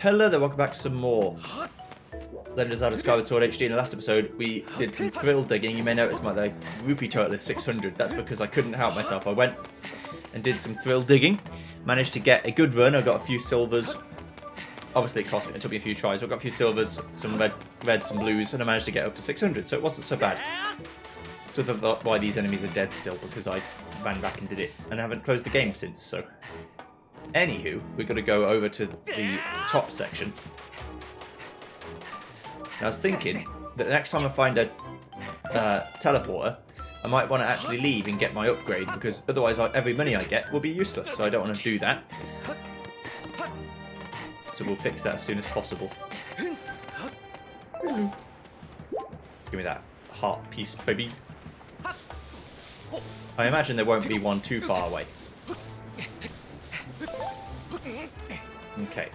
Hello there, welcome back to some more Legend of Zelda Skyward Sword HD. In the last episode, we did some thrill digging. You may notice my like, rupee total is 600. That's because I couldn't help myself. I went and did some thrill digging. Managed to get a good run. I got a few silvers. Obviously, it cost me. It took me a few tries. I got a few silvers, some red, reds, some blues, and I managed to get up to 600. So it wasn't so bad. So that's why these enemies are dead still because I ran back and did it, and I haven't closed the game since. So, anywho, we're going to go over to the top section. And I was thinking that the next time I find a uh, teleporter, I might want to actually leave and get my upgrade because otherwise I, every money I get will be useless. So I don't want to do that. So we'll fix that as soon as possible. Give me that heart piece, baby. I imagine there won't be one too far away. Okay.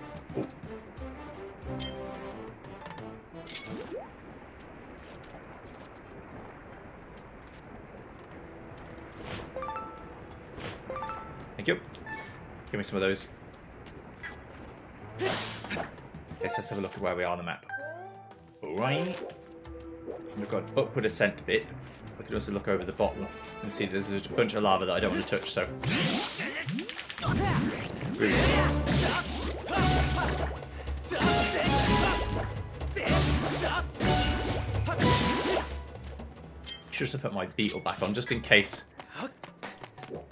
Thank you. Give me some of those. Let's have a look at where we are on the map. Alright. We've got upward ascent bit. We can also look over the bottom and see there's a bunch of lava that I don't want to touch, so... Should have put my beetle back on, just in case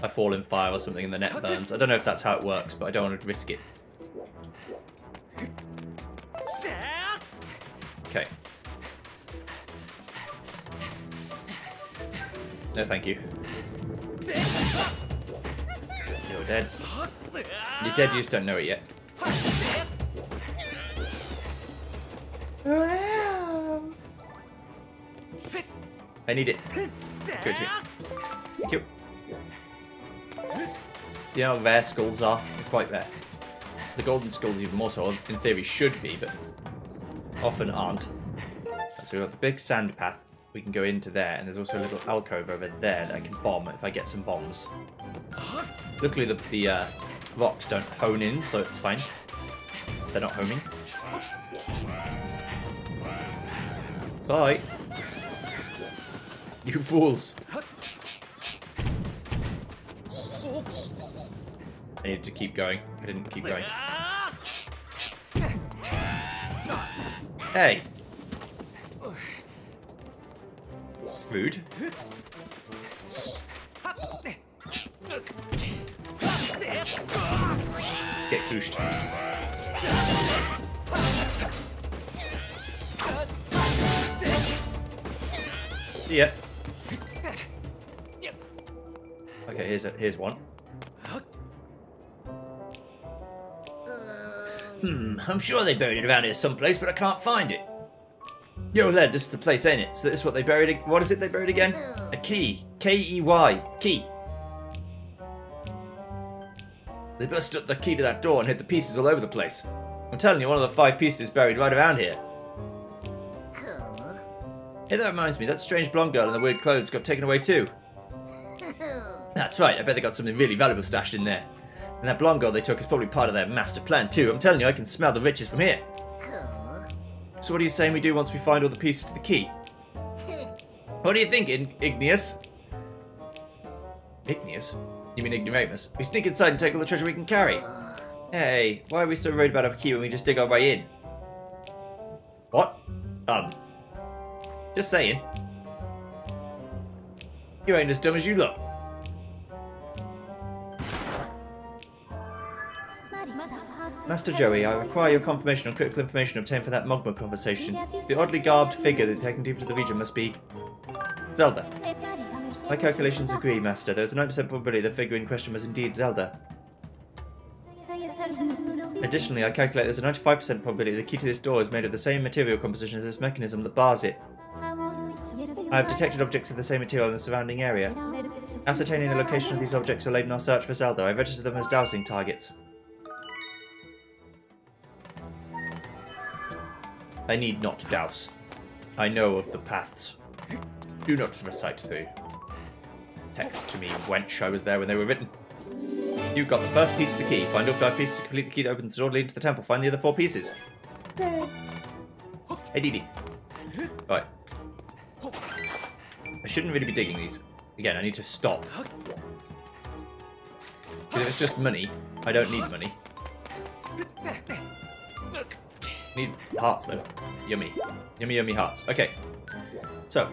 I fall in fire or something and the net burns. I don't know if that's how it works, but I don't want to risk it. Okay. No, thank you. You're dead. You're dead, you just don't know it yet. I need it. Good. Thank you. You know rare skulls are? Quite there. The golden skulls even more so, in theory should be, but often aren't. So we've got the big sand path. We can go into there, and there's also a little alcove over there that I can bomb if I get some bombs. Luckily the, the uh, rocks don't hone in, so it's fine. They're not homing. Bye. You fools. I needed to keep going. I didn't keep going. Hey. Rude. Get pushed. Yeah. Here's a, here's one. Hmm, I'm sure they buried it around here someplace, but I can't find it. Yo, lad, this is the place, ain't it? So this is what they buried. What is it they buried again? A key. K-E-Y. Key. They busted up the key to that door and hid the pieces all over the place. I'm telling you, one of the five pieces is buried right around here. Hey, that reminds me, that strange blonde girl in the weird clothes got taken away too. That's right, I bet they got something really valuable stashed in there. And that blonde girl they took is probably part of their master plan too. I'm telling you, I can smell the riches from here. So what are you saying we do once we find all the pieces to the key? What do you think, Igneous? Igneous? You mean Ignoramus? We sneak inside and take all the treasure we can carry. Hey, why are we so worried about our key when we just dig our way in? What? Um, just saying. You ain't as dumb as you look. Master Joey, I require your confirmation on critical information obtained from that Mogma conversation. The oddly garbed figure that taken deep into the region must be... Zelda. My calculations agree, Master. There is a 9% probability the figure in question was indeed Zelda. Additionally, I calculate there's a 95% probability the key to this door is made of the same material composition as this mechanism that bars it. I have detected objects of the same material in the surrounding area. Ascertaining the location of these objects will aid in our search for Zelda. I registered them as dowsing targets. I need not douse. I know of the paths. Do not recite the text to me, wench. I was there when they were written. You've got the first piece of the key. Find all five pieces to complete the key that opens the door leading to the temple. Find the other four pieces. Hey, Dee Dee. Right. I shouldn't really be digging these. Again, I need to stop. Because if it's just money, I don't need money. Need hearts though. Yummy. Yummy, yummy hearts. Okay. So,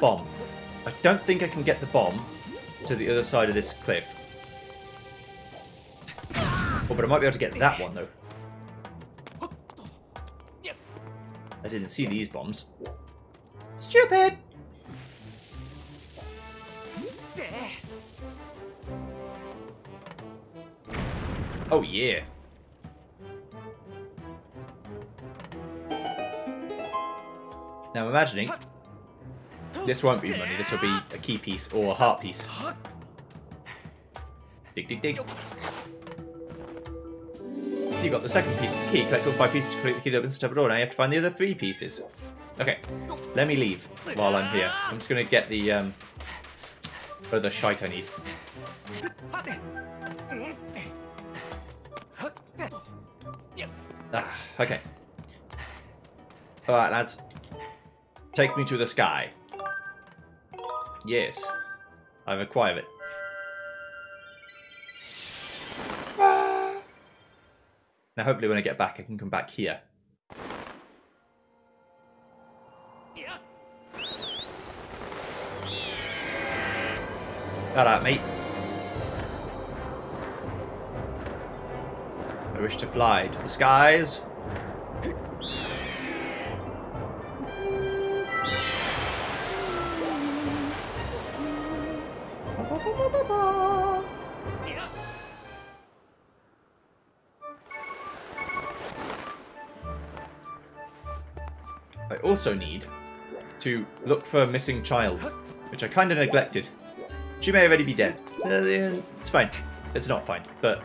bomb. I don't think I can get the bomb to the other side of this cliff. Oh, but I might be able to get that one though. I didn't see these bombs. Stupid! Oh yeah. Now I'm imagining this won't be money, this will be a key piece or a heart piece. Dig, dig, dig. You got the second piece of the key. Collect all five pieces to complete the key that opens the door. Now you have to find the other three pieces. Okay, let me leave while I'm here. I'm just going to get the um, other shite I need. Ah, okay. Alright, lads. Take me to the sky. Yes. I've acquired it. Now hopefully when I get back I can come back here. Alright mate. I wish to fly to the skies. Also need to look for a missing child, which I kind of neglected. She may already be dead. Uh, it's fine. It's not fine, but...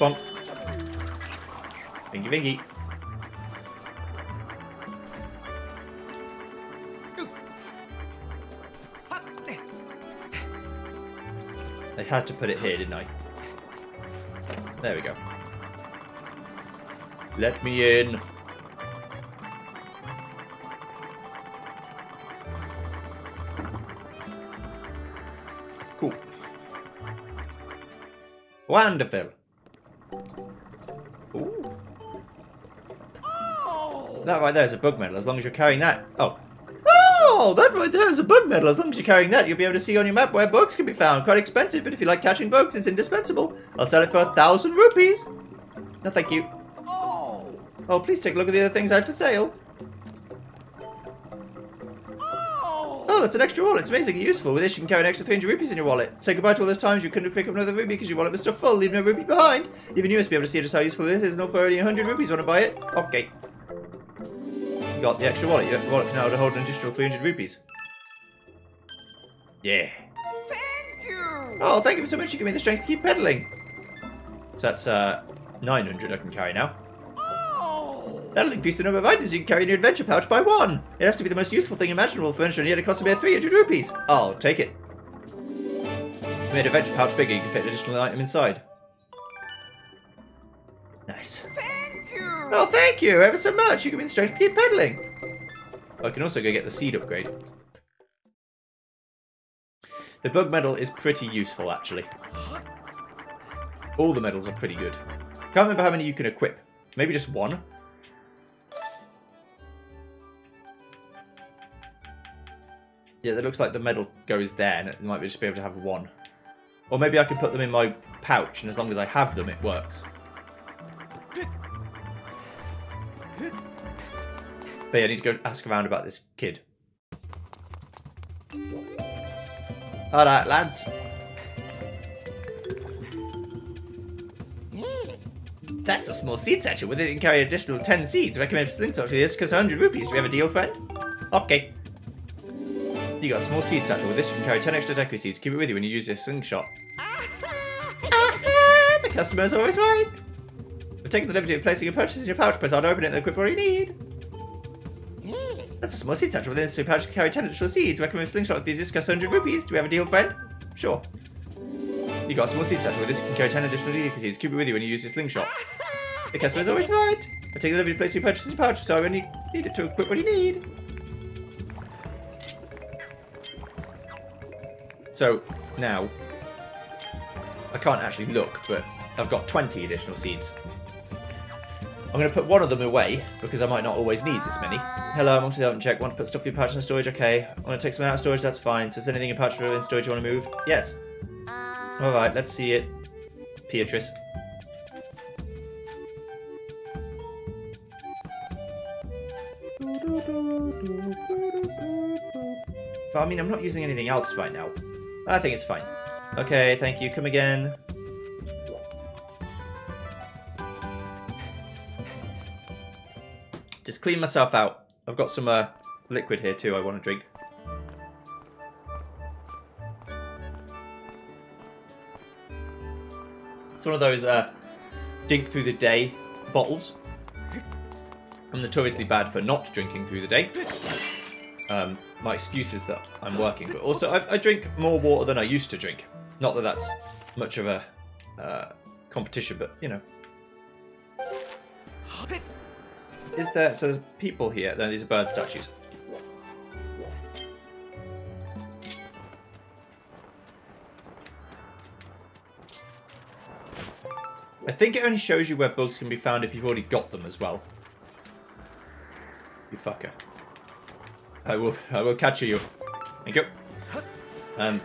Bonk. Vingy vingy. I had to put it here, didn't I? There we go. Let me in. Cool. Wonderful. Ooh. Oh. That right there is a bug medal, as long as you're carrying that. Oh. Oh, that right there is a bug medal. As long as you're carrying that, you'll be able to see on your map where bugs can be found. Quite expensive, but if you like catching bugs, it's indispensable. I'll sell it for a thousand rupees. No, thank you. Oh, please take a look at the other things I have for sale. Oh, that's an extra wallet. It's amazingly useful. With this, you can carry an extra 300 rupees in your wallet. Say goodbye to all those times you couldn't pick up another rupee because your wallet was still full, Leave no rupee behind. Even you must be able to see just how useful this is, and for only 100 rupees, want to buy it? Okay. You got the extra wallet. Your wallet can now hold an additional 300 rupees. Yeah. Thank you! Oh, thank you so much. You give me the strength to keep pedaling. So that's uh, 900 I can carry now. That'll increase the number of items you can carry in your adventure pouch by one. It has to be the most useful thing imaginable for furniture, and yet it costs about 300 rupees. I'll take it. You made adventure pouch bigger, you can fit an additional item inside. Nice. Thank you! Oh, thank you ever so much. You give me the strength to keep pedaling. Oh, I can also go get the seed upgrade. The bug medal is pretty useful, actually. All the medals are pretty good. Can't remember how many you can equip. Maybe just one? Yeah, that looks like the medal goes there, and it might just be able to have one. Or maybe I can put them in my pouch, and as long as I have them, it works. But yeah, I need to go ask around about this kid. Alright, lads. That's a small seed satchel. With it, you can carry additional 10 seeds. Recommend for slingshot for this because 100 rupees. Do we have a deal, friend? Okay. You got a small seed satchel. With this, you can carry 10 extra deku seeds. Keep it with you when you use your slingshot. the customer's always right. We're taking the liberty of placing your purchase in your pouch. Press to open it and equip what you need. That's a small seed satchel within this pouch can carry 10 additional seeds. Recommend a slingshot with these discuss 100 rupees. Do we have a deal, friend? Sure. You got a small seed satchel with this you can carry 10 additional seeds. Keep it with you when you use your slingshot. The customer is always right. I take the lovely place you purchase the pouch, so I only need it to equip what you need. So, now, I can't actually look, but I've got 20 additional seeds. I'm going to put one of them away, because I might not always need this many. Hello, I'm on to the oven check. Want to put stuff in your pouch in storage? Okay. I Want to take some out of storage? That's fine. So is there anything in pouch in storage you want to move? Yes. Alright, let's see it. Beatrice. But I mean, I'm not using anything else right now. I think it's fine. Okay, thank you. Come again. Just clean myself out. I've got some uh, liquid here too I want to drink. It's one of those uh, drink through the day bottles. I'm notoriously bad for not drinking through the day. Um, my excuse is that I'm working, but also I, I, drink more water than I used to drink. Not that that's much of a uh, competition, but you know. Is there so there's people here? No, these are bird statues. I think it only shows you where bugs can be found if you've already got them as well. You fucker. I will I will catch you. Thank you. I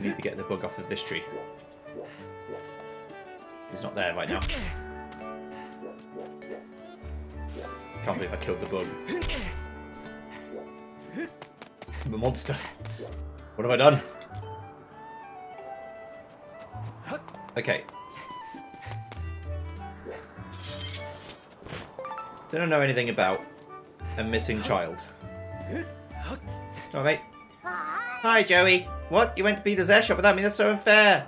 need to get the bug off of this tree. He's not there right now. Can't believe I killed the bug. I'm a monster. What have I done? Okay. They don't know anything about a missing child. Alright. Hi, Joey. What? You went to Beedle's airshop without me? That's so unfair.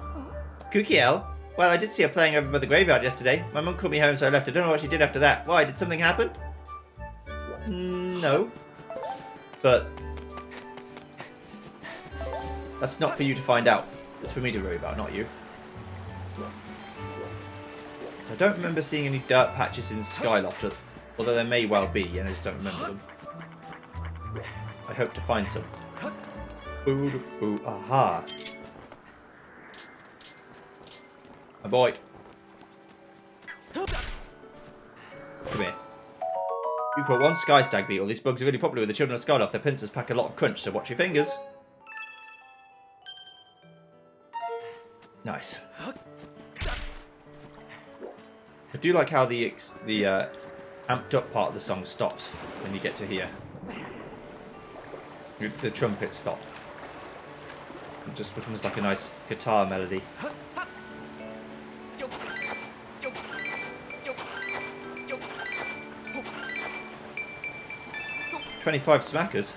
Kukiel? Well, I did see her playing over by the graveyard yesterday. My mum called me home, so I left. I don't know what she did after that. Why? Did something happen? No. But... That's not for you to find out. It's for me to worry about, not you. I don't remember seeing any dirt patches in Skyloft, although there may well be, and I just don't remember them. I hope to find some. Boo, boo, aha. My boy. Come here. You caught one sky stag beetle. These bugs are really popular with the children of Skyloft. Their pincers pack a lot of crunch, so watch your fingers. Nice. I do like how the the uh, amped up part of the song stops when you get to here. The trumpet stop. It just becomes like a nice guitar melody. Twenty-five smackers.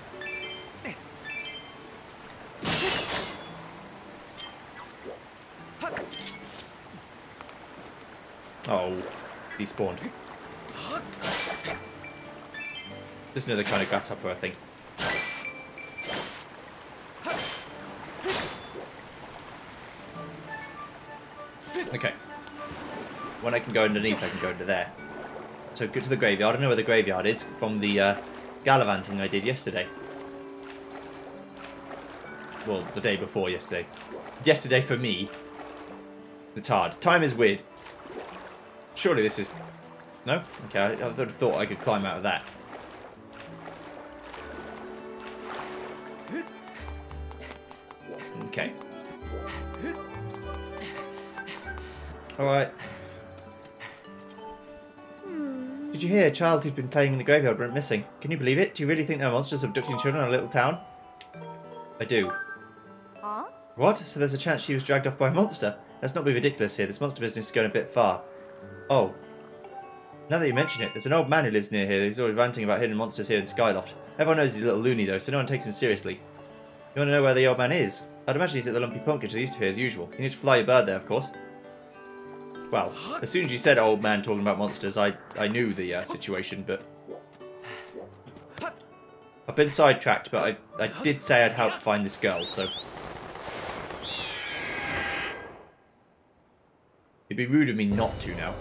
Oh, he spawned. Just another kind of grasshopper, I think. Okay. When I can go underneath, I can go under there. So go to the graveyard. I know where the graveyard is from the uh, gallivanting I did yesterday. Well, the day before yesterday. Yesterday for me. It's hard. Time is weird. Surely this is... No? Okay, I, I thought I could climb out of that. Alright. Did you hear a child who'd been playing in the graveyard went missing? Can you believe it? Do you really think there are monsters abducting children in a little town? I do. Huh? What? So there's a chance she was dragged off by a monster? Let's not be ridiculous here. This monster business is going a bit far. Oh. Now that you mention it, there's an old man who lives near here who's always ranting about hidden monsters here in Skyloft. Everyone knows he's a little loony though, so no one takes him seriously. You want to know where the old man is? I'd imagine he's at the Lumpy Pumpkin to the east of here as usual. You need to fly your bird there, of course. Well, as soon as you said old man talking about monsters, I, I knew the uh, situation, but... I've been sidetracked, but I, I did say I'd help find this girl, so... It'd be rude of me not to now.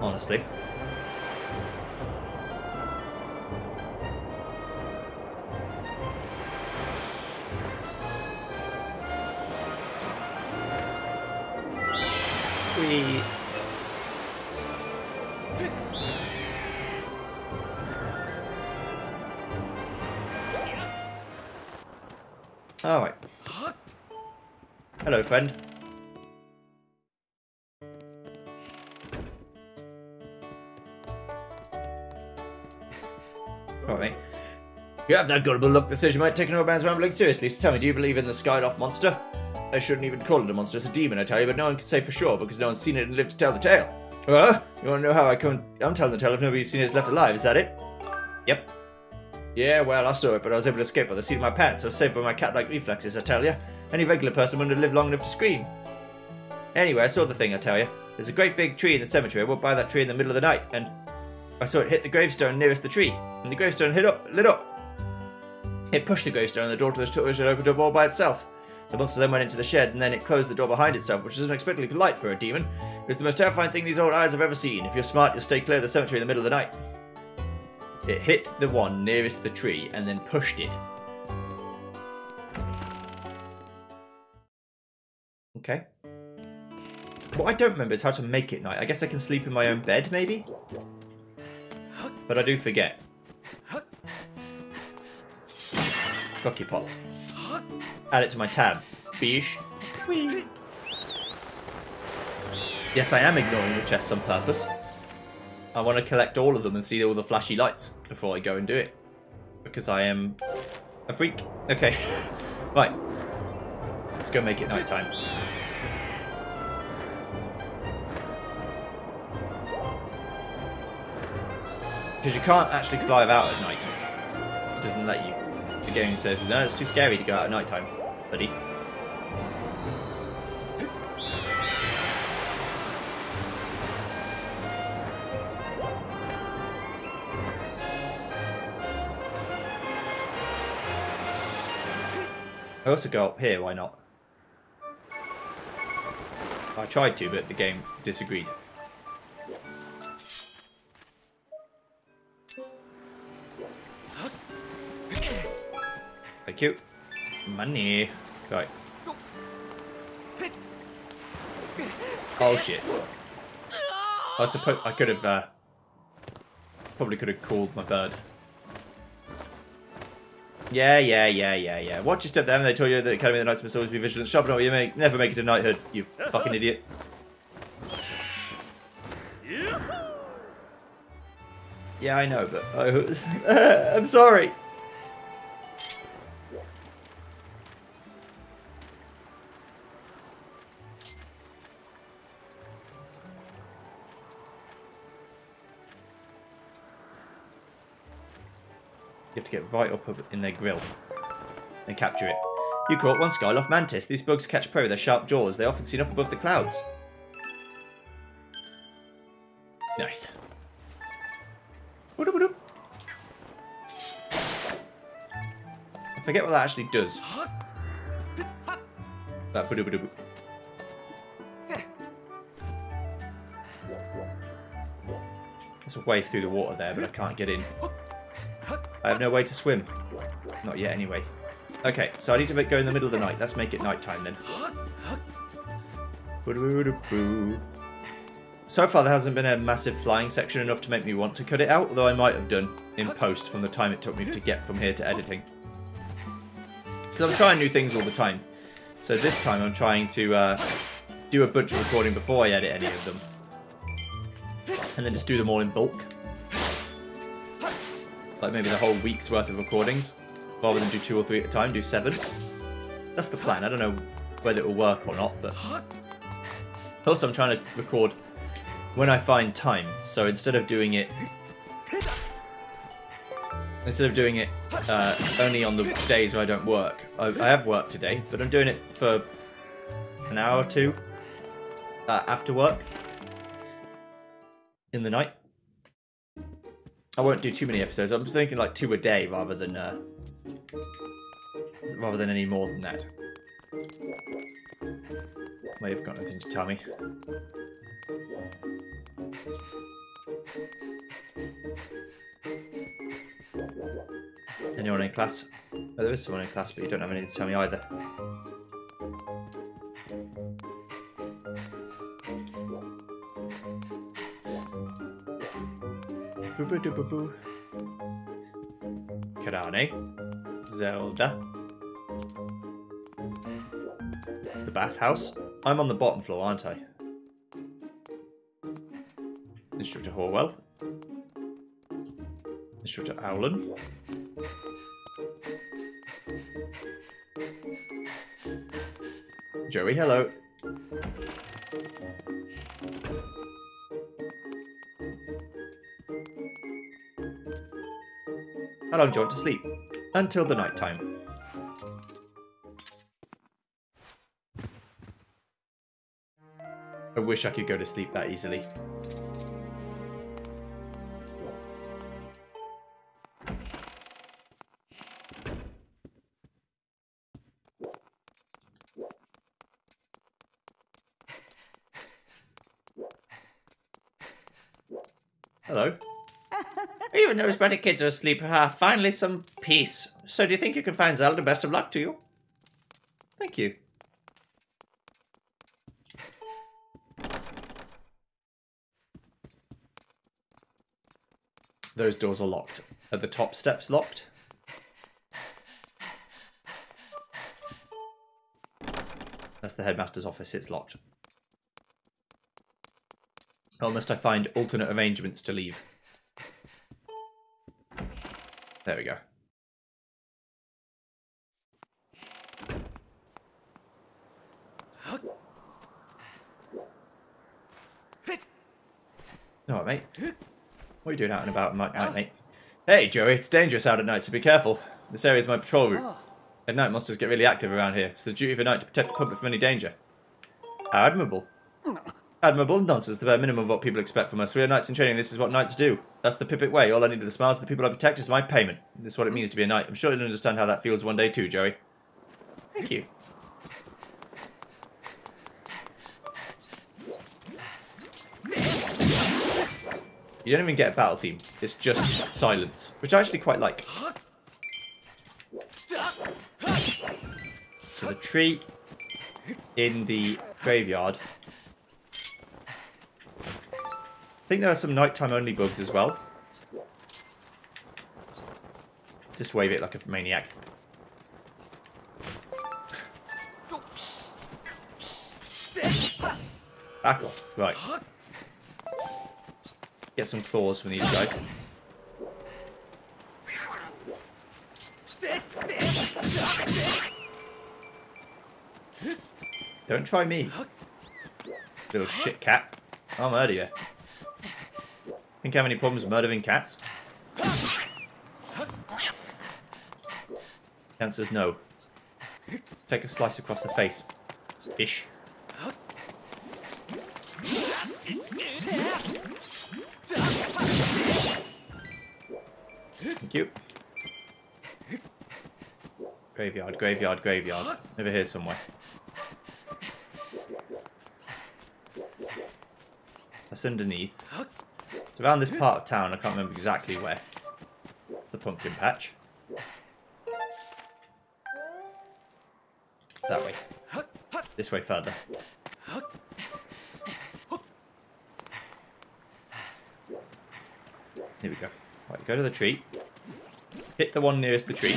Honestly. We Alright. Hello, friend. Alright. You have that gullible look decision might take no man's rambling seriously, so tell me, do you believe in the Skyloft monster? I shouldn't even call it a monster, it's a demon, I tell you, but no one can say for sure because no one's seen it and lived to tell the tale. Huh? You want to know how I come? I'm telling the tale if nobody's seen it is left alive, is that it? Yep. Yeah, well, I saw it, but I was able to escape by the seat of my pants. I was saved by my cat-like reflexes, I tell you. Any regular person wouldn't have lived long enough to scream. Anyway, I saw the thing, I tell you. There's a great big tree in the cemetery. I walked by that tree in the middle of the night, and I saw it hit the gravestone nearest the tree. And the gravestone hit up, lit up. It pushed the gravestone, and the door to the storage shed opened up all by itself. The monster then went into the shed, and then it closed the door behind itself, which is unexpectedly polite for a demon. It was the most terrifying thing these old eyes have ever seen. If you're smart, you'll stay clear of the cemetery in the middle of the night. It hit the one nearest the tree and then pushed it. Okay. What I don't remember is how to make it night. I guess I can sleep in my own bed, maybe? But I do forget. Fuck your pots. Add it to my tab. Beesh. Whee. Yes, I am ignoring the chests on purpose. I want to collect all of them and see all the flashy lights before I go and do it. Because I am a freak. Okay. right. Let's go make it nighttime. Because you can't actually fly about at night. It doesn't let you. The game says, no, it's too scary to go out at night time, buddy. I also go up here, why not? I tried to, but the game disagreed. Thank you. Money. Right. Oh shit. I suppose I could have, uh, probably could have called my bird. Yeah, yeah, yeah, yeah, yeah. Watch your step there, and they told you that Academy of the Knights must always be vigilant. Sharp enough, you may never make it to knighthood, you fucking idiot. Yeah, I know, but I, I'm sorry. Get right up in their grill and capture it. You caught one Skyloft mantis. These bugs catch prey with their sharp jaws. They're often seen up above the clouds. Nice. I forget what that actually does. That There's a way through the water there, but I can't get in. I have no way to swim. Not yet, anyway. Okay, so I need to make, go in the middle of the night. Let's make it nighttime then. So far there hasn't been a massive flying section enough to make me want to cut it out, although I might have done in post from the time it took me to get from here to editing. Because I'm trying new things all the time. So this time I'm trying to uh, do a bunch of recording before I edit any of them. And then just do them all in bulk like maybe the whole week's worth of recordings, rather than do two or three at a time, do seven. That's the plan. I don't know whether it will work or not, but also I'm trying to record when I find time. So instead of doing it instead of doing it uh, only on the days where I don't work. I, I have work today, but I'm doing it for an hour or two uh, after work in the night. I won't do too many episodes. I'm thinking like two a day rather than uh, rather than any more than that. Well, you've got nothing to tell me. Anyone in class? Oh, there is someone in class, but you don't have anything to tell me either. Boo boo boo boo. Karane. Zelda. The bathhouse. I'm on the bottom floor, aren't I? Instructor Horwell. Instructor Owlan. Joey, hello. You want to sleep? Until the night time. I wish I could go to sleep that easily. Better kids are asleep. Ah, finally some peace. So do you think you can find Zelda? Best of luck to you. Thank you. Those doors are locked. Are the top steps locked? That's the headmaster's office. It's locked. Or must I find alternate arrangements to leave? There we go. Alright, mate. What are you doing out and about at night, mate? Hey, Joey, it's dangerous out at night, so be careful. This area is my patrol route. At night, monsters get really active around here. It's the duty of a knight to protect the public from any danger. Admirable. Admirable nonsense, the bare minimum of what people expect from us. We are knights in training, this is what knights do. That's the Pipit way. All I need are the smiles of the people I protect is my payment. This is what it means to be a knight. I'm sure you'll understand how that feels one day too, Joey. Thank you. You don't even get a battle theme. It's just silence, which I actually quite like. So the tree in the graveyard. I think there are some nighttime only bugs as well. Just wave it like a maniac. Ah, Back off. Right. Get some claws from these guys. Don't try me. Little shit cat. Murder you. Think I have any problems murdering cats? The answer's no. Take a slice across the face. Ish. Thank you. Graveyard, graveyard, graveyard. Over here somewhere. That's underneath. It's around this part of town. I can't remember exactly where. It's the pumpkin patch. That way. This way further. Here we go. Right, go to the tree. Hit the one nearest the tree.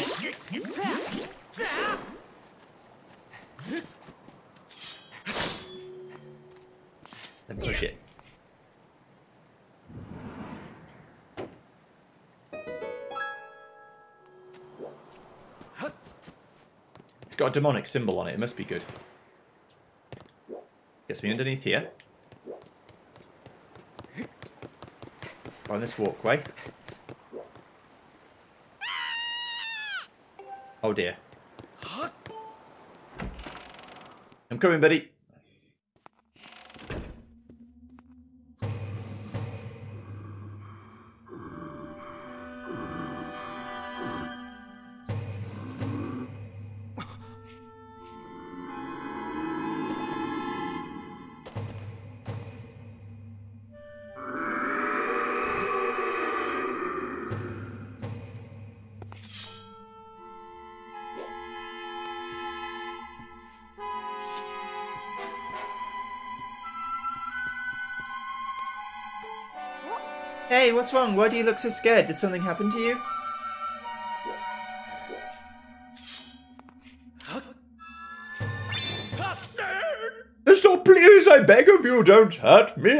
demonic symbol on it. It must be good. Gets me underneath here. On this walkway. Oh dear. I'm coming, buddy. What's wrong? Why do you look so scared? Did something happen to you? Stop, please, I beg of you, don't hurt me.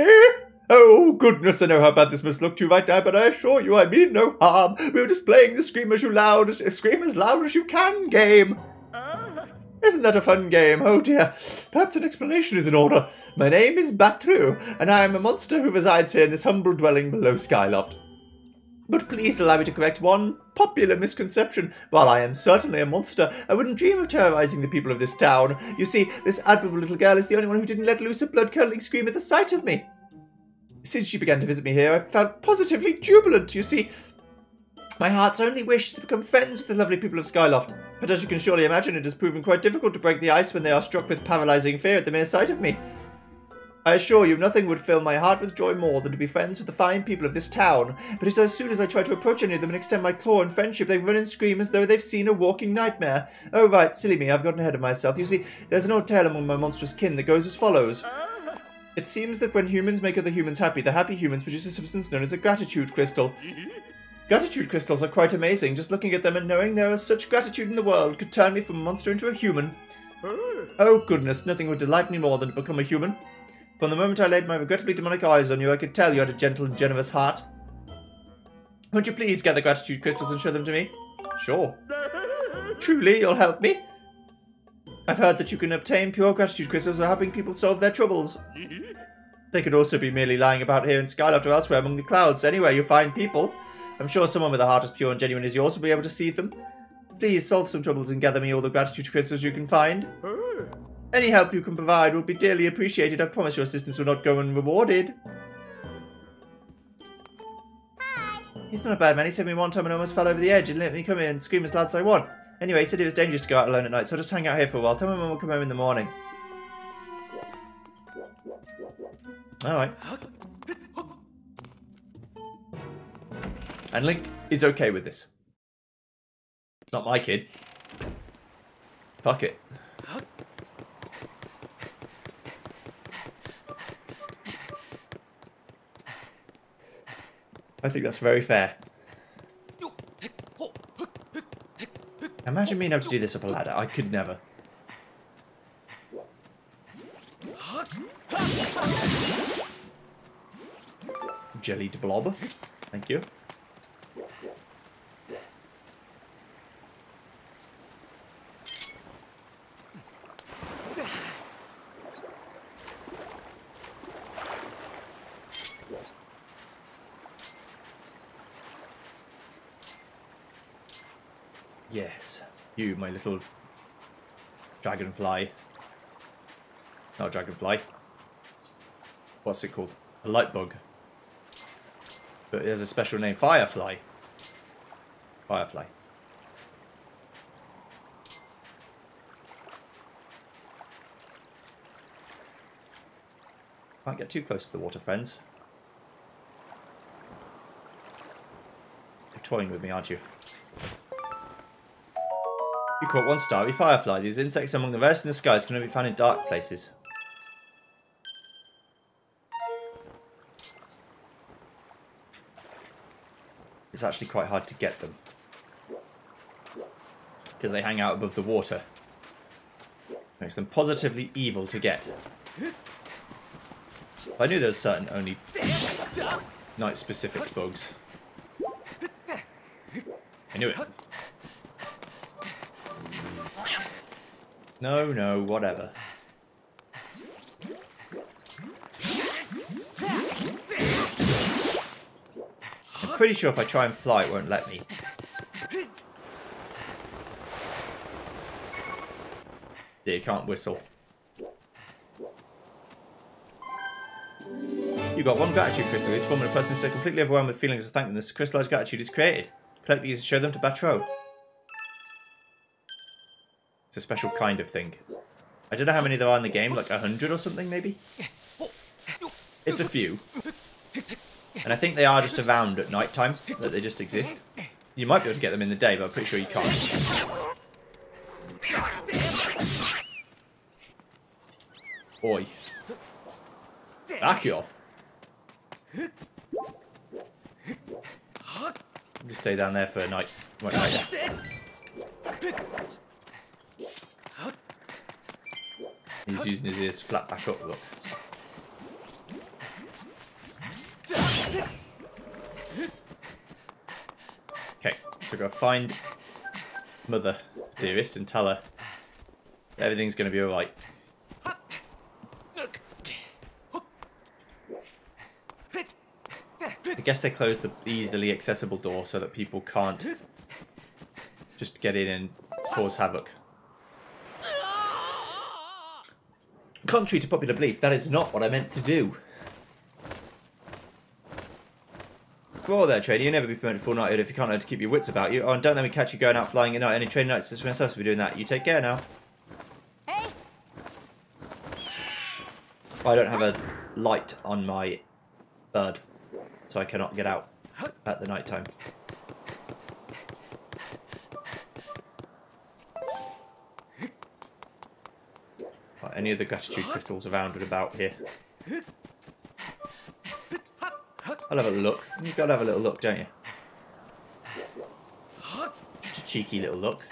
Oh, goodness, I know how bad this must look to you right now, but I assure you I mean no harm. We were just playing the scream as you loud, scream as loud as you can game. Isn't that a fun game? Oh dear. Perhaps an explanation is in order. My name is Batreaux, and I am a monster who resides here in this humble dwelling below Skyloft. But please allow me to correct one popular misconception. While I am certainly a monster, I wouldn't dream of terrorizing the people of this town. You see, this admirable little girl is the only one who didn't let loose a blood-curdling scream at the sight of me. Since she began to visit me here, I've felt positively jubilant. You see, my heart's only wish is to become friends with the lovely people of Skyloft, but as you can surely imagine, it has proven quite difficult to break the ice when they are struck with paralyzing fear at the mere sight of me. I assure you, nothing would fill my heart with joy more than to be friends with the fine people of this town, but as soon as I try to approach any of them and extend my claw in friendship, they run and scream as though they've seen a walking nightmare. Oh, right, silly me, I've gotten ahead of myself. You see, there's an old tale among my monstrous kin that goes as follows. It seems that when humans make other humans happy, the happy humans produce a substance known as a gratitude crystal. Gratitude crystals are quite amazing. Just looking at them and knowing there is such gratitude in the world could turn me from a monster into a human. Oh goodness, nothing would delight me more than to become a human. From the moment I laid my regrettably demonic eyes on you, I could tell you had a gentle and generous heart. Won't you please gather gratitude crystals and show them to me? Sure. Truly, you'll help me? I've heard that you can obtain pure gratitude crystals by helping people solve their troubles. They could also be merely lying about here in Skyloft or elsewhere among the clouds. Anywhere you find people. I'm sure someone with a heart as pure and genuine as yours will be able to see them. Please solve some troubles and gather me all the gratitude crystals you can find. Any help you can provide will be dearly appreciated. I promise your assistance will not go unrewarded. He's not a bad man. He saved me one time and almost fell over the edge and let me come in and scream as loud as I want. Anyway, he said it was dangerous to go out alone at night, so I'll just hang out here for a while. Tell my mum we'll come home in the morning. Alright. And Link is okay with this. It's not my kid. Fuck it. I think that's very fair. Imagine being able to do this up a ladder. I could never. Jellied blob. Thank you. Yes, you, my little dragonfly. Not dragonfly. What's it called? A light bug. But it has a special name. Firefly. Firefly. Can't get too close to the water, friends. You're toying with me, aren't you? Caught one starry firefly. These insects among the rest in the skies can only be found in dark places. It's actually quite hard to get them. Because they hang out above the water. Makes them positively evil to get. I knew there was certain only night specific bugs. I knew it. No, no, whatever. I'm pretty sure if I try and fly, it won't let me. Yeah, you can't whistle. You got one gratitude crystal. It's forming a person so completely overwhelmed with feelings of thankfulness. Crystallized gratitude is created. Collect these and show them to Batreaux. It's a special kind of thing. I don't know how many there are in the game, like a hundred or something, maybe. It's a few. And I think they are just around at night time, that they just exist. You might be able to get them in the day, but I'm pretty sure you can't. Oi. Back you off. Just stay down there for a night. One night. He's using his ears to flap back up, look. Okay, so go find Mother, dearest, and tell her everything's going to be alright. I guess they closed the easily accessible door so that people can't just get in and cause havoc. Contrary to popular belief, that is not what I meant to do. Well there, trader, you'll never be promoted full knighthood if you can't learn to keep your wits about you. Oh, and don't let me catch you going out flying at night. Any training nights, when I'm supposed to be doing that. You take care now. Hey, I don't have a light on my bird, so I cannot get out at the night time. Any other gratitude crystals around and about here? I'll have a look. You've got to have a little look, don't you? Just a cheeky little look.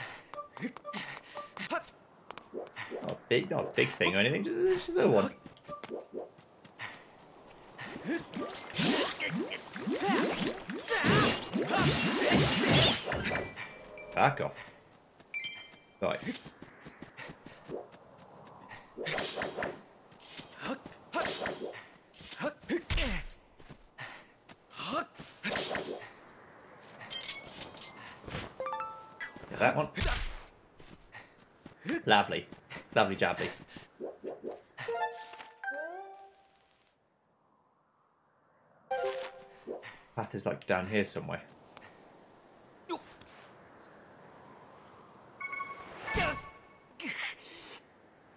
Not big, not a big thing or anything, just a little one. Back off. Right. Lovely. Lovely jabbly. Path is like down here somewhere.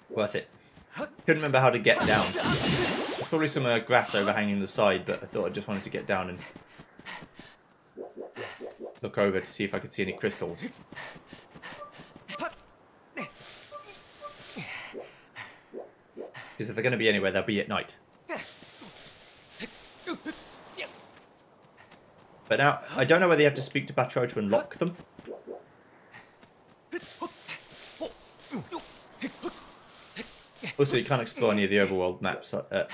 Worth it. Couldn't remember how to get down. There's probably some uh, grass overhanging the side, but I thought I just wanted to get down and look over to see if I could see any crystals. Because if they're going to be anywhere, they'll be at night. But now, I don't know whether you have to speak to Batreaux to unlock them. Also, you can't explore any of the overworld maps, uh, uh,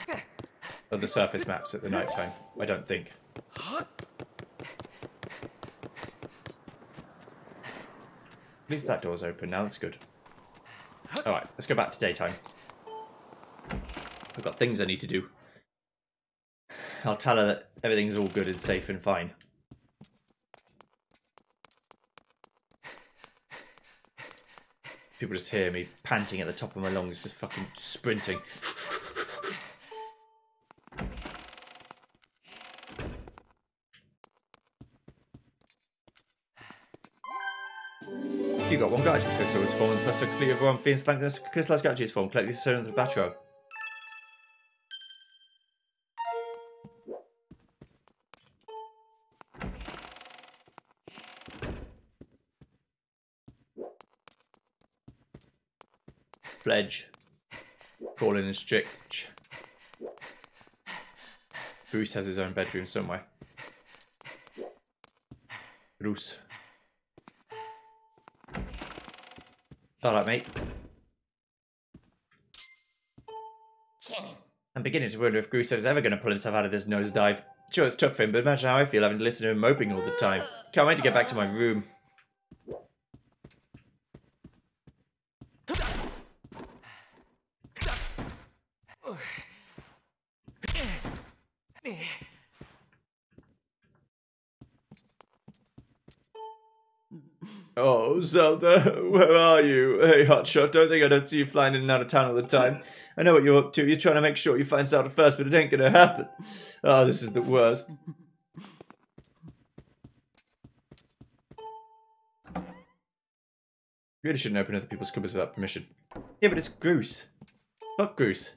or the surface maps at the night time. I don't think. At least that door's open now, that's good. Alright, let's go back to daytime. I've got things I need to do. I'll tell her that everything's all good and safe and fine. People just hear me panting at the top of my lungs, just fucking sprinting. You got one gratitude crystal is formed, plus a complete overwhelmed feelings thankfulness crystallized gratitude is formed. Collect this stone of the Batreaux. Pledge. Call in Stritch. Bruce has his own bedroom somewhere. Bruce. Alright, mate. I'm beginning to wonder if Groose is ever going to pull himself out of this nosedive. Sure, it's tough for him, but imagine how I feel having to listen to him moping all the time. Can't wait to get back to my room. Zelda, where are you? Hey, Hotshot, don't think I don't see you flying in and out of town all the time. I know what you're up to. You're trying to make sure you find Zelda first, but it ain't gonna happen. Oh, this is the worst. Really shouldn't open other people's cupboards without permission. Yeah, but it's Groose. Fuck Groose.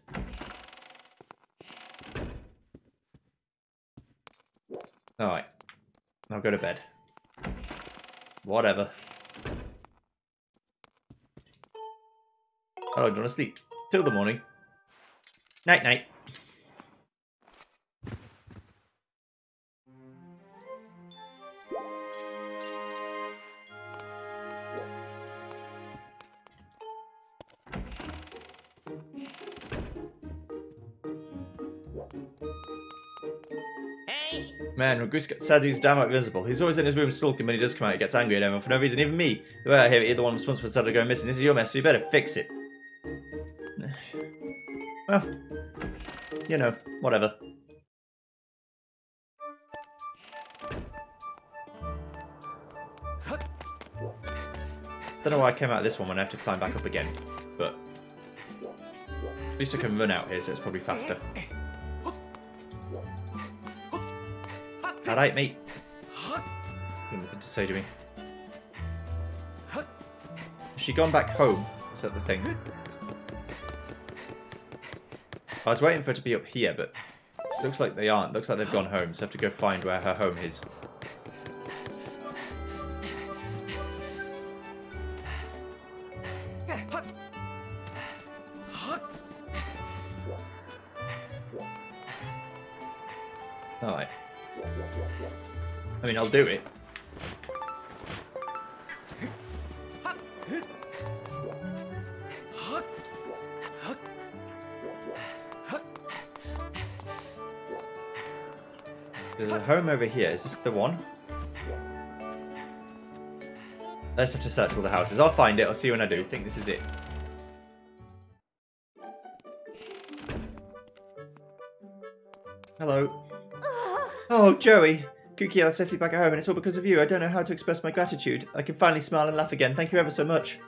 Alright. I'll go to bed. Whatever. Oh, do you want to sleep? Till the morning. Night, night. Hey! Man, when Groose gets sad, he's downright visible. He's always in his room sulking when he does come out. He gets angry at everyone for no reason, even me. The way I hear it, you're the one responsible for Zelda going missing. This is your mess, so you better fix it. Well, you know, whatever. Don't know why I came out of this one when I have to climb back up again, but at least I can run out here, so it's probably faster. Alright, mate. Nothing to say to me. Has she gone back home? Is that the thing? I was waiting for her to be up here, but looks like they aren't. Looks like they've gone home, so I have to go find where her home is. Alright. I mean, I'll do it. Home over here. Is this the one? Let's have to search all the houses. I'll find it. I'll see you when I do. I think this is it. Hello. Ah. Oh, Joey. Kuki, I'm safely back at home, and it's all because of you. I don't know how to express my gratitude. I can finally smile and laugh again. Thank you ever so much.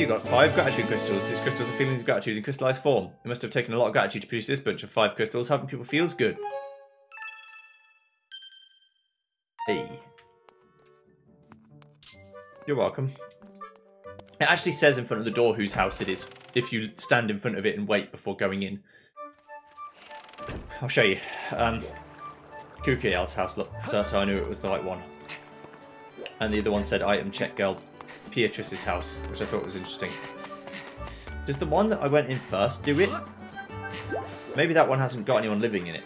You got five gratitude crystals. These crystals are feelings of gratitude in crystallized form. It must have taken a lot of gratitude to produce this bunch of five crystals. Helping people feels good. Hey. You're welcome. It actually says in front of the door whose house it is, if you stand in front of it and wait before going in. I'll show you. Um, Kukiel's house, look. So that's how I knew it was the right one. And the other one said item check girl Peatrice's house, which I thought was interesting. Does the one that I went in first do it? Maybe that one hasn't got anyone living in it.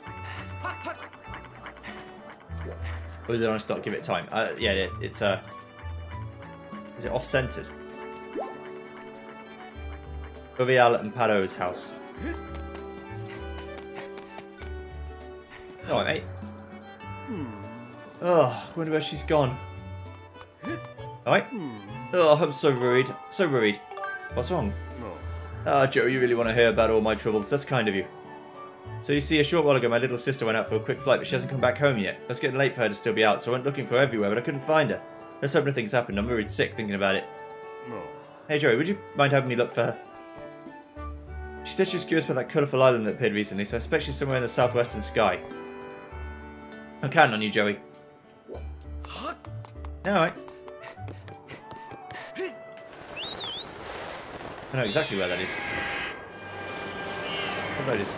Or did I just not give it time? Uh, yeah, it, it's Uh, is it off-centered? Jovial and Pado's house. Alright, mate. Oh, wonder where she's gone. Alright. Oh, I'm so worried. So worried. What's wrong? Ah, Joe, you really want to hear about all my troubles. That's kind of you. So you see, a short while ago, my little sister went out for a quick flight, but she hasn't come back home yet. It's getting late for her to still be out, so I went looking for her everywhere, but I couldn't find her. Let's hope nothing's happened. I'm worried sick thinking about it. Hey, Joey, would you mind having me look for her? She said she was curious about that colourful island that appeared recently, so I expect she's somewhere in the southwestern sky. I'm counting on you, Joey. What? Alright. I know exactly where that is. What I just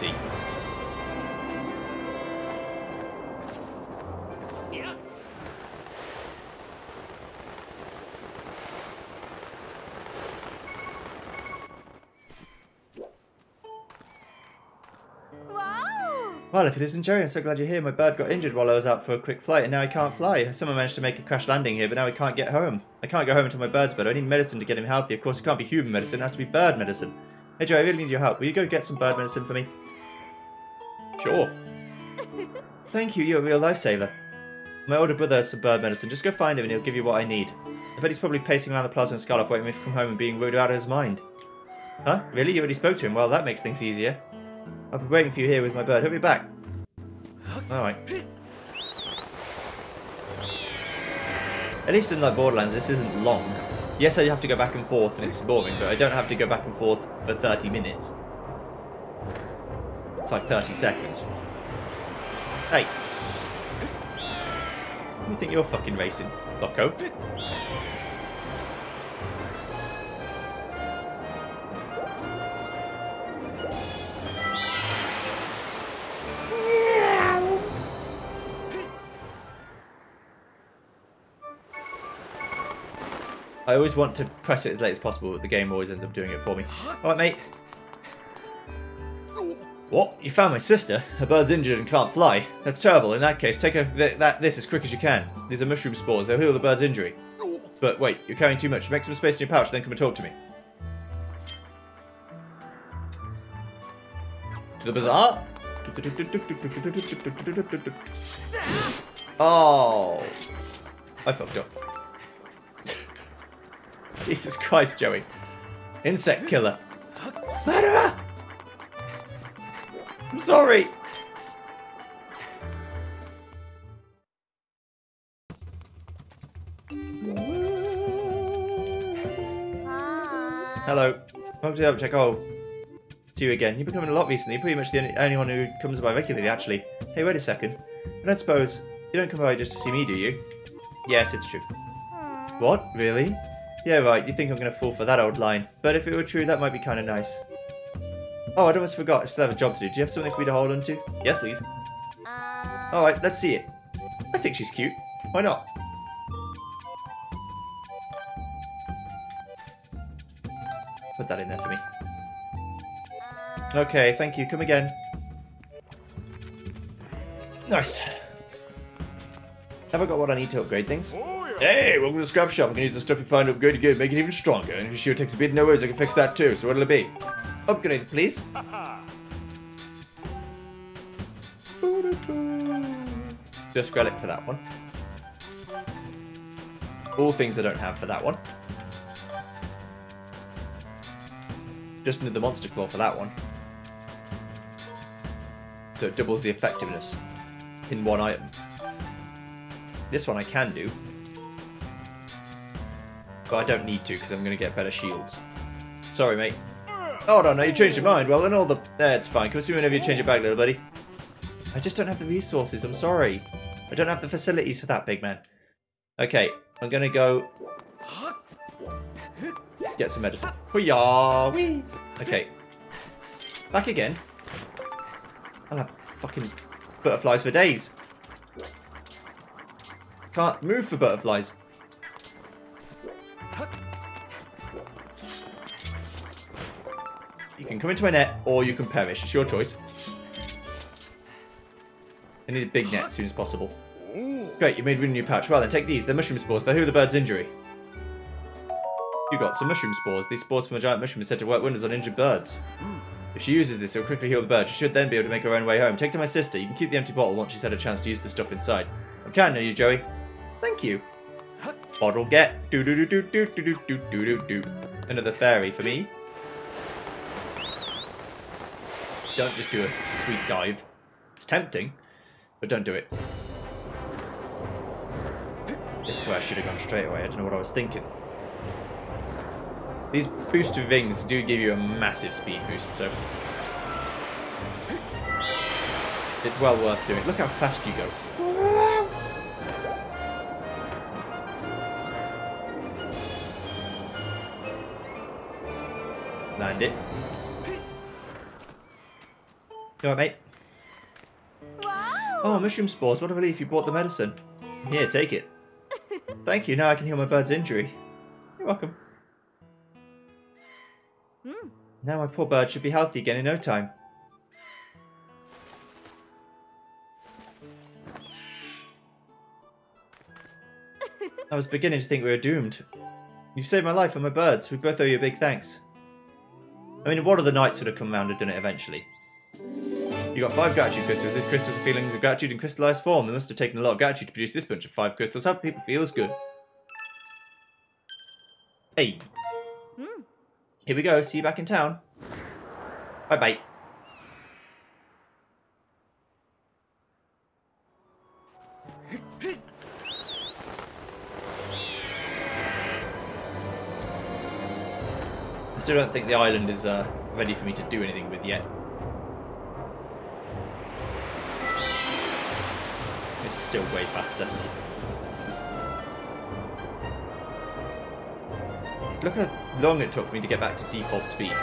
Well, if it isn't Joey, I'm so glad you're here. My bird got injured while I was out for a quick flight, and now he can't fly. Someone managed to make a crash landing here, but now he can't get home. I can't go home until my bird's better. I need medicine to get him healthy. Of course, it can't be human medicine. It has to be bird medicine. Hey, Joey, I really need your help. Will you go get some bird medicine for me? Sure. Thank you. You're a real lifesaver. My older brother has some bird medicine. Just go find him, and he'll give you what I need. I bet he's probably pacing around the plaza in Skyloft waiting for me to come home and being rude out of his mind. Huh? Really? You already spoke to him? Well, that makes things easier. I'll been waiting for you here with my bird. He'll be back. Alright. At least in like Borderlands, this isn't long. Yes, I have to go back and forth and it's boring, but I don't have to go back and forth for 30 minutes. It's like 30 seconds. Hey. You think you're fucking racing, Loco? I always want to press it as late as possible, but the game always ends up doing it for me. Alright, mate. What? You found my sister? Her bird's injured and can't fly. That's terrible. In that case, take her th that this as quick as you can. These are mushroom spores. They'll heal the bird's injury. But wait, you're carrying too much. Make some space in your pouch, then come and talk to me. To the bazaar? Oh. I fucked up. Jesus Christ, Joey. Insect killer. Murderer! I'm sorry. Hi. Hello. Welcome to the check. Oh, to you again. You've been coming a lot recently. You're pretty much the only, only one who comes by regularly, actually. Hey, wait a second. I don't suppose you don't come by just to see me, do you? Yes, it's true. Hmm. What? Really? Yeah, right. You think I'm going to fall for that old line. But if it were true, that might be kind of nice. Oh, I'd almost forgot. I still have a job to do. Do you have something for me to hold on to? Yes, please. Alright, let's see it. I think she's cute. Why not? Put that in there for me. Okay, thank you. Come again. Nice. Have I got what I need to upgrade things? Hey, welcome to the scrap shop. I can use the stuff you find to upgrade your gear, make it even stronger. And if your shield takes a bit, no worries, I can fix that too. So what'll it be? Upgrade, please. Just relic for that one. All things I don't have for that one. Just need the monster claw for that one. So it doubles the effectiveness in one item. This one I can do. But I don't need to because I'm going to get better shields. Sorry, mate. Oh, no, no, you changed your mind. Well, then all the... It's fine. Come see me whenever you change it back, little buddy. I just don't have the resources. I'm sorry. I don't have the facilities for that, big man. Okay, I'm going to go... Get some medicine. Hoo-yah! Okay. Back again. I'll have fucking butterflies for days. Can't move for butterflies. You can come into my net, or you can perish. It's your choice. I need a big net as soon as possible. Great, you made room in your pouch. Well then, take these. They're mushroom spores. They'll heal the bird's injury. You got some mushroom spores. These spores from a giant mushroom are said to work wonders on injured birds. If she uses this, it'll quickly heal the bird. She should then be able to make her own way home. Take to my sister. You can keep the empty bottle once she's had a chance to use the stuff inside. I'm counting on you, Joey. Thank you. Bottle get. Do do do do do do do do do do do. Another fairy for me. Don't just do a sweet dive. It's tempting, but don't do it. This way I should have gone straight away. I don't know what I was thinking. These booster rings do give you a massive speed boost, so it's well worth doing. Look how fast you go. Land it. You alright, mate? wow. Oh, mushroom spores. What a relief you brought the medicine. Here, take it. Thank you. Now I can heal my bird's injury. You're welcome. Hmm. Now my poor bird should be healthy again in no time. I was beginning to think we were doomed. You've saved my life and my birds. We both owe you a big thanks. I mean, what the knights would have come round and done it eventually? You got five gratitude crystals. These crystals are feelings of gratitude in crystallized form. It must have taken a lot of gratitude to produce this bunch of five crystals. How people feel is good. Hey. Hmm. Here we go. See you back in town. Bye bye. I still don't think the island is uh, ready for me to do anything with yet. It's still way faster. Look how long it took for me to get back to default speed.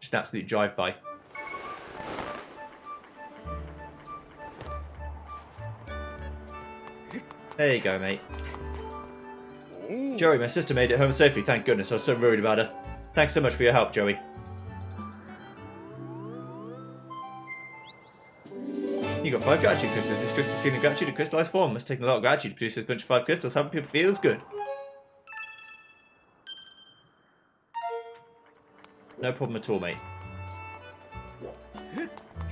Just an absolute drive-by. There you go, mate. Joey, my sister made it home safely, thank goodness. I was so worried about her. Thanks so much for your help, Joey. You got five gratitude crystals. This crystal's feeling gratitude in crystallized form. Must take a lot of gratitude to produce this bunch of five crystals. Helping people feels good. No problem at all, mate.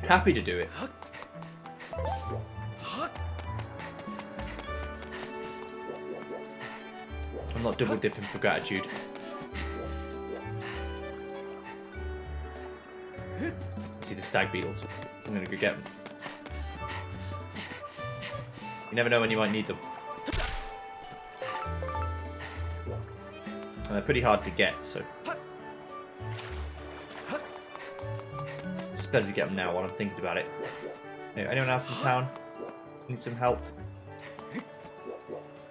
Happy to do it. I'm not double dipping for gratitude. See the stag beetles. I'm gonna go get them. You never know when you might need them. And they're pretty hard to get, so... It's better to get them now while I'm thinking about it. Anyone else in town? Need some help?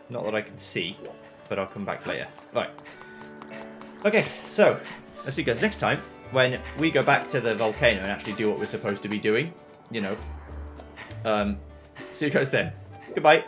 Not that I can see, but I'll come back later. Right. Okay, so, let's see you guys next time when we go back to the volcano and actually do what we're supposed to be doing. You know. Um, see you guys then. Goodbye.